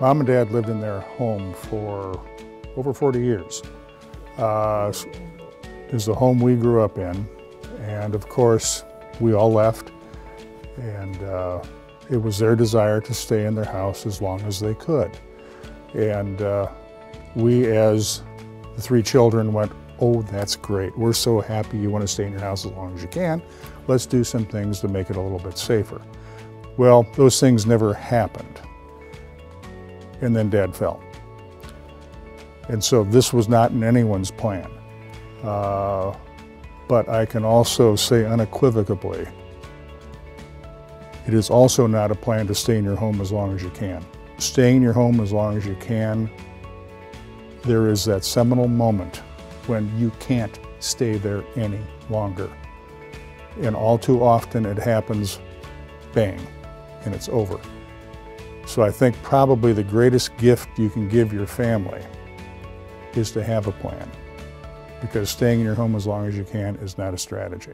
Mom and Dad lived in their home for over 40 years. Uh, is the home we grew up in, and of course, we all left, and uh, it was their desire to stay in their house as long as they could. And uh, we, as the three children, went, Oh, that's great. We're so happy you want to stay in your house as long as you can. Let's do some things to make it a little bit safer. Well, those things never happened. And then Dad fell. And so this was not in anyone's plan. Uh, but I can also say unequivocally, it is also not a plan to stay in your home as long as you can. Stay in your home as long as you can, there is that seminal moment when you can't stay there any longer. And all too often it happens bang, and it's over. So I think probably the greatest gift you can give your family is to have a plan because staying in your home as long as you can is not a strategy.